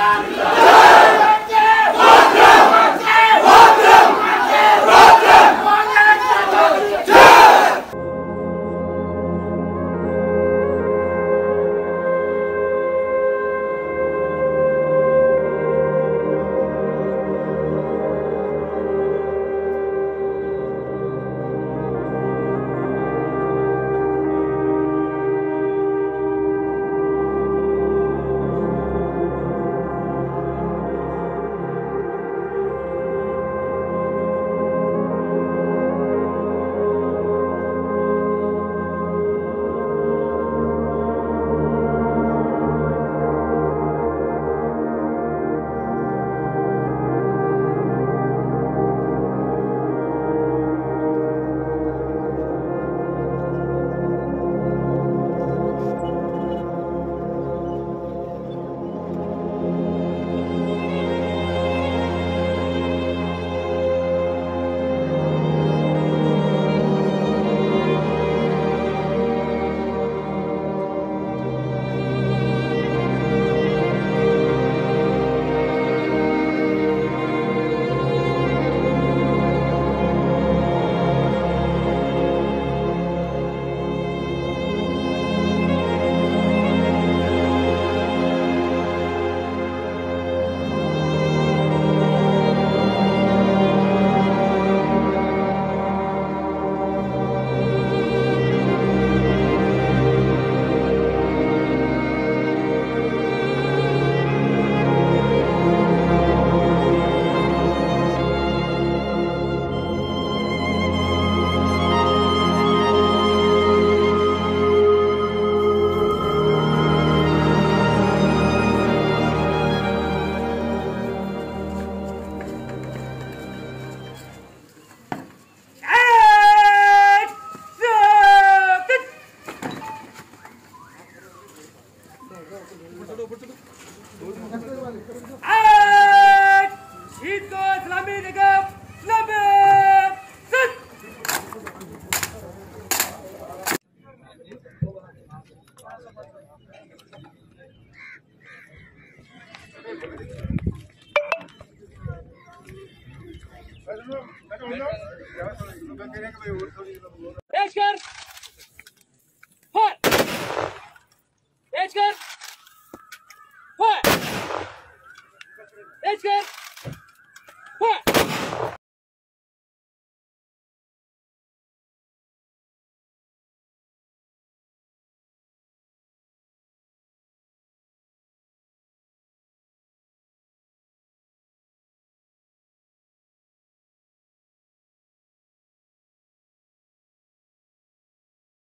Yeah. Pero no, pero no.